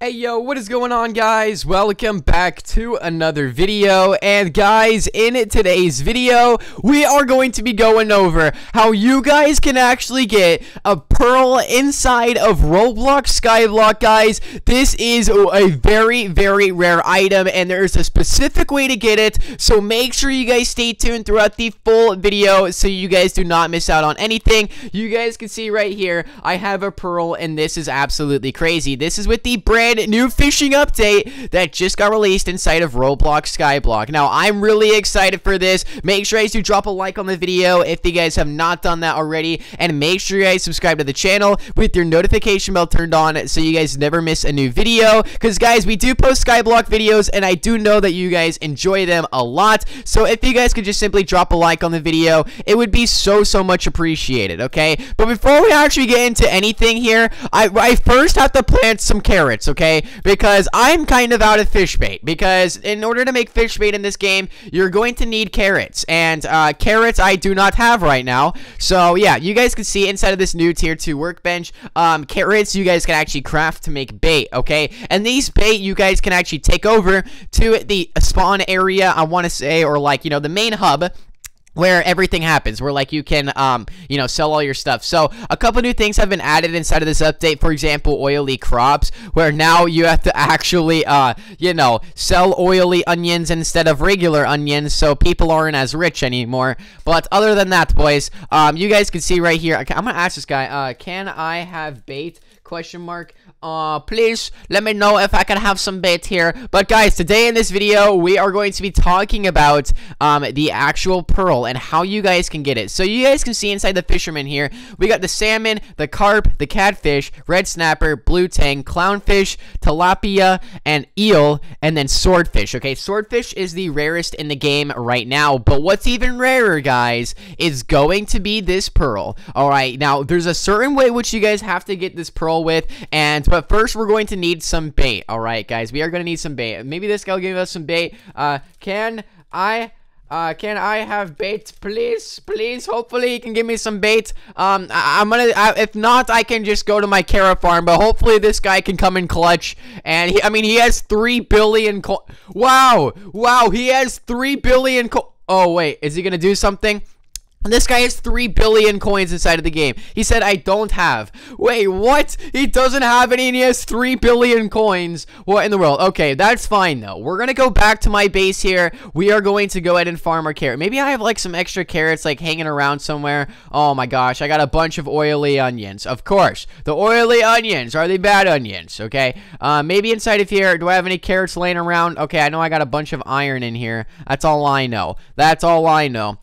Hey yo, what is going on guys? Welcome back to another video and guys, in today's video, we are going to be going over how you guys can actually get a pearl inside of Roblox Skyblock guys. This is a very, very rare item and there's a specific way to get it, so make sure you guys stay tuned throughout the full video so you guys do not miss out on anything. You guys can see right here, I have a pearl and this is absolutely crazy. This is with the brand brand new fishing update that just got released inside of Roblox Skyblock. Now, I'm really excited for this. Make sure you guys do drop a like on the video if you guys have not done that already. And make sure you guys subscribe to the channel with your notification bell turned on so you guys never miss a new video. Because, guys, we do post Skyblock videos, and I do know that you guys enjoy them a lot. So if you guys could just simply drop a like on the video, it would be so, so much appreciated, okay? But before we actually get into anything here, I, I first have to plant some carrots, okay? Okay? Because I'm kind of out of fish bait. Because in order to make fish bait in this game, you're going to need carrots. And uh, carrots I do not have right now. So yeah, you guys can see inside of this new tier 2 workbench, um, carrots you guys can actually craft to make bait, okay? And these bait you guys can actually take over to the spawn area, I want to say, or like, you know, the main hub where everything happens where like you can um you know sell all your stuff. So a couple new things have been added inside of this update. For example oily crops where now you have to actually uh you know sell oily onions instead of regular onions so people aren't as rich anymore. But other than that boys um you guys can see right here. I'm gonna ask this guy uh can i have bait? Question mark uh, please let me know if I can have some bait here. But guys, today in this video, we are going to be talking about um, the actual pearl and how you guys can get it. So you guys can see inside the fisherman here, we got the salmon, the carp, the catfish, red snapper, blue tang, clownfish, tilapia, and eel, and then swordfish. Okay, swordfish is the rarest in the game right now, but what's even rarer, guys, is going to be this pearl. All right, now there's a certain way which you guys have to get this pearl with, and but first we're going to need some bait. All right, guys, we are going to need some bait. Maybe this guy will give us some bait. Uh, can I... Uh, can I have bait, please? Please, hopefully he can give me some bait. Um, I am gonna, I, if not, I can just go to my carrot farm, but hopefully this guy can come in clutch. And, he, I mean, he has 3 billion Wow, wow, he has 3 billion Oh, wait, is he gonna do something? This guy has 3 billion coins inside of the game. He said, I don't have. Wait, what? He doesn't have any and he has 3 billion coins. What in the world? Okay, that's fine, though. We're going to go back to my base here. We are going to go ahead and farm our carrot. Maybe I have, like, some extra carrots, like, hanging around somewhere. Oh, my gosh. I got a bunch of oily onions. Of course. The oily onions are the bad onions, okay? Uh, maybe inside of here, do I have any carrots laying around? Okay, I know I got a bunch of iron in here. That's all I know. That's all I know.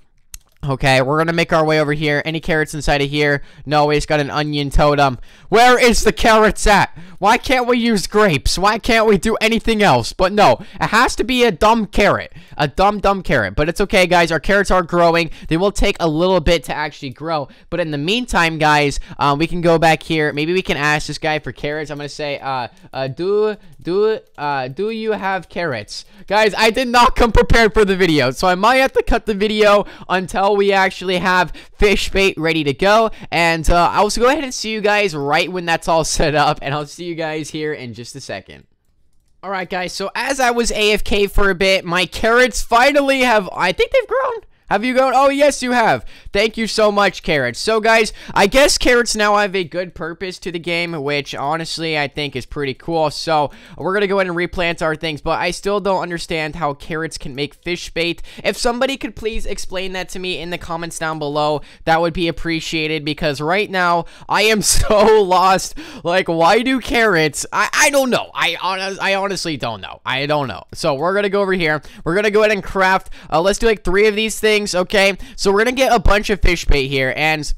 Okay, we're gonna make our way over here. Any carrots inside of here? No, just got an onion totem. Where is the carrots at? Why can't we use grapes? Why can't we do anything else? But no, it has to be a dumb carrot. A dumb, dumb carrot. But it's okay, guys. Our carrots are growing. They will take a little bit to actually grow. But in the meantime, guys, um, we can go back here. Maybe we can ask this guy for carrots. I'm gonna say, uh, uh, do, do, uh, do you have carrots? Guys, I did not come prepared for the video, so I might have to cut the video until we actually have fish bait ready to go. And uh, I'll go ahead and see you guys right when that's all set up, and I'll see you guys here in just a second. Alright guys, so as I was AFK for a bit, my carrots finally have, I think they've grown. Have you gone? Oh, yes, you have. Thank you so much, Carrots. So, guys, I guess Carrots now have a good purpose to the game, which, honestly, I think is pretty cool. So, we're going to go ahead and replant our things, but I still don't understand how Carrots can make fish bait. If somebody could please explain that to me in the comments down below, that would be appreciated, because right now, I am so lost. Like, why do Carrots? I, I don't know. I, honest, I honestly don't know. I don't know. So, we're going to go over here. We're going to go ahead and craft. Uh, let's do, like, three of these things things, okay? So we're going to get a bunch of fish bait here, and...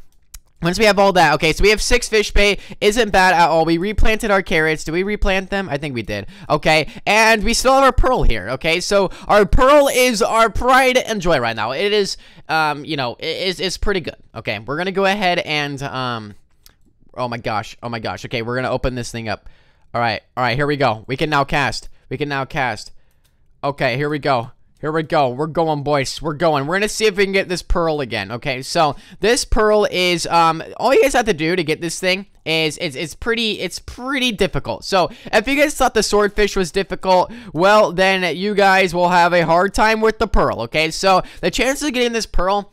Once we have all that, okay, so we have six fish bait, isn't bad at all. We replanted our carrots. Did we replant them? I think we did. Okay, and we still have our pearl here, okay? So our pearl is our pride and joy right now. It is, um, you know, it is, it's pretty good. Okay, we're gonna go ahead and, um, oh my gosh, oh my gosh. Okay, we're gonna open this thing up. All right, all right, here we go. We can now cast. We can now cast. Okay, here we go. Here we go. We're going, boys. We're going. We're going to see if we can get this pearl again. Okay, so this pearl is, um, all you guys have to do to get this thing is, it's, it's pretty, it's pretty difficult. So, if you guys thought the swordfish was difficult, well, then you guys will have a hard time with the pearl, okay? So, the chances of getting this pearl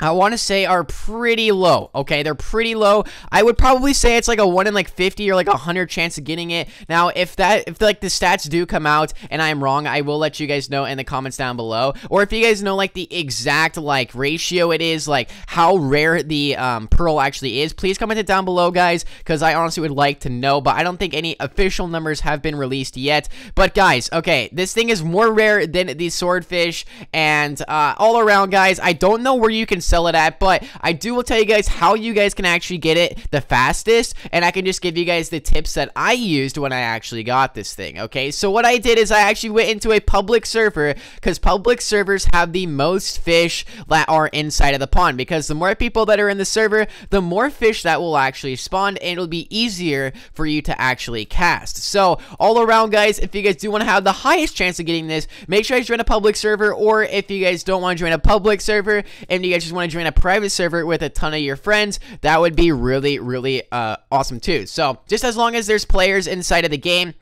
I want to say are pretty low, okay? They're pretty low. I would probably say it's like a 1 in like 50 or like a 100 chance of getting it. Now, if that, if like the stats do come out and I'm wrong, I will let you guys know in the comments down below. Or if you guys know like the exact like ratio it is, like how rare the um, Pearl actually is, please comment it down below, guys, because I honestly would like to know, but I don't think any official numbers have been released yet. But guys, okay, this thing is more rare than the Swordfish, and uh, all around, guys, I don't know where you can sell it at, but I do will tell you guys how you guys can actually get it the fastest, and I can just give you guys the tips that I used when I actually got this thing, okay? So what I did is I actually went into a public server, because public servers have the most fish that are inside of the pond, because the more people that are in the server, the more fish that will actually spawn, and it'll be easier for you to actually cast. So, all around, guys, if you guys do want to have the highest chance of getting this, make sure you join a public server, or if you guys don't want to join a public server, and you guys just want to join a private server with a ton of your friends, that would be really, really uh, awesome too. So just as long as there's players inside of the game,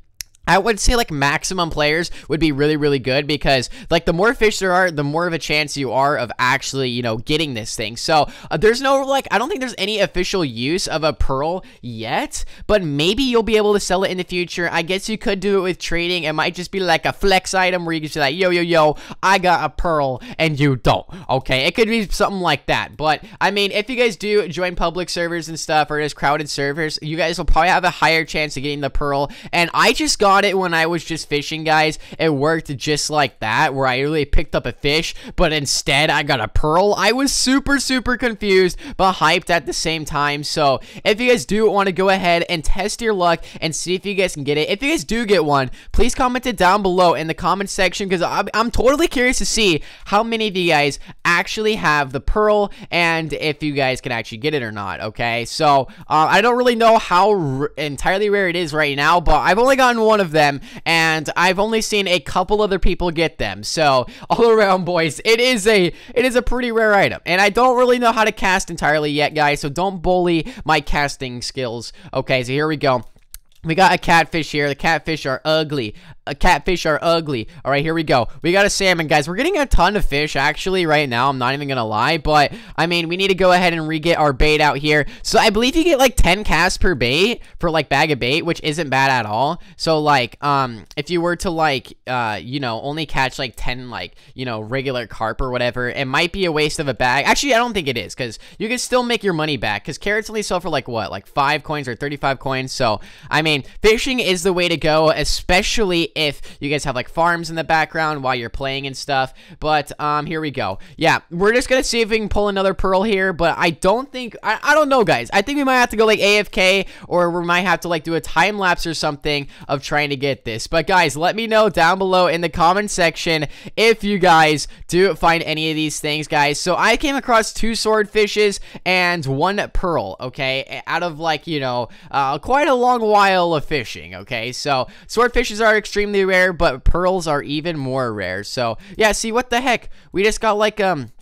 I would say like maximum players would be really really good because like the more fish there are the more of a chance you are of actually you know getting this thing. So uh, there's no like I don't think there's any official use of a pearl yet but maybe you'll be able to sell it in the future. I guess you could do it with trading. It might just be like a flex item where you can say like yo yo yo I got a pearl and you don't. Okay? It could be something like that. But I mean if you guys do join public servers and stuff or just crowded servers you guys will probably have a higher chance of getting the pearl. And I just got it when I was just fishing, guys. It worked just like that, where I really picked up a fish, but instead I got a pearl. I was super, super confused, but hyped at the same time. So if you guys do want to go ahead and test your luck and see if you guys can get it, if you guys do get one, please comment it down below in the comment section because I'm, I'm totally curious to see how many of you guys actually have the pearl and if you guys can actually get it or not, okay? So uh, I don't really know how entirely rare it is right now, but I've only gotten one of of them, and I've only seen a couple other people get them. So, all around, boys, it is a it is a pretty rare item, and I don't really know how to cast entirely yet, guys. So don't bully my casting skills. Okay, so here we go. We got a catfish here. The catfish are ugly. A catfish are ugly. All right, here we go. We got a salmon, guys. We're getting a ton of fish, actually, right now. I'm not even going to lie. But, I mean, we need to go ahead and re-get our bait out here. So, I believe you get, like, 10 casts per bait for, like, bag of bait, which isn't bad at all. So, like, um, if you were to, like, uh, you know, only catch, like, 10, like, you know, regular carp or whatever, it might be a waste of a bag. Actually, I don't think it is, because you can still make your money back. Because carrots only sell for, like, what? Like, 5 coins or 35 coins. So, I mean, fishing is the way to go, especially if you guys have like farms in the background while you're playing and stuff. But um, here we go. Yeah, we're just gonna see if we can pull another pearl here, but I don't think I, I don't know, guys. I think we might have to go like AFK, or we might have to like do a time lapse or something of trying to get this. But guys, let me know down below in the comment section if you guys do find any of these things, guys. So I came across two swordfishes and one pearl. Okay, out of like you know uh, quite a long while of fishing, okay? So, swordfishes are extremely rare, but pearls are even more rare. So, yeah, see, what the heck? We just got, like, um...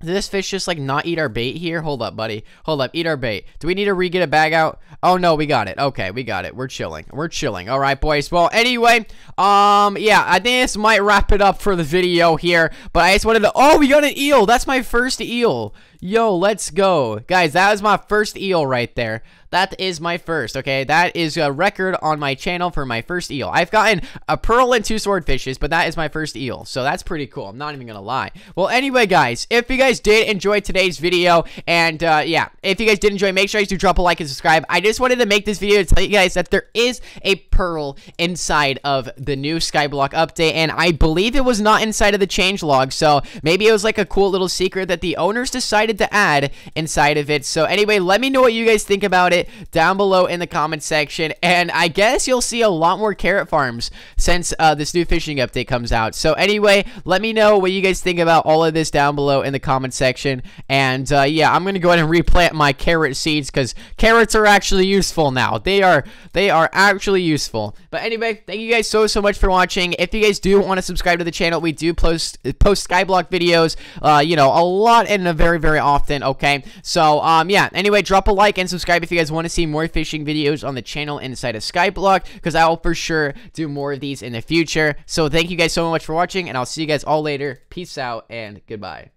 Did this fish just, like, not eat our bait here? Hold up, buddy. Hold up. Eat our bait. Do we need to re-get a bag out? Oh, no, we got it. Okay, we got it. We're chilling. We're chilling. All right, boys. Well, anyway, um, yeah, I think this might wrap it up for the video here. But I just wanted to... Oh, we got an eel. That's my first eel. Yo, let's go. Guys, that was my first eel right there. That is my first, okay? That is a record on my channel for my first eel. I've gotten a pearl and two swordfishes, but that is my first eel. So that's pretty cool. I'm not even gonna lie. Well, anyway, guys, if you guys did enjoy today's video, and uh, yeah, if you guys did enjoy, make sure you do drop a like and subscribe. I just wanted to make this video to tell you guys that there is a pearl inside of the new Skyblock update, and I believe it was not inside of the change log, so maybe it was like a cool little secret that the owners decided to add inside of it. So anyway, let me know what you guys think about it down below in the comment section. And I guess you'll see a lot more carrot farms since uh, this new fishing update comes out. So anyway, let me know what you guys think about all of this down below in the comment section. And uh, yeah, I'm going to go ahead and replant my carrot seeds because carrots are actually useful now. They are, they are actually useful. But anyway, thank you guys so, so much for watching. If you guys do want to subscribe to the channel, we do post, post Skyblock videos, uh, you know, a lot and a very, very often, okay? So, um, yeah, anyway, drop a like and subscribe if you guys want to see more fishing videos on the channel inside of Skyblock, because I will for sure do more of these in the future. So, thank you guys so much for watching, and I'll see you guys all later. Peace out, and goodbye.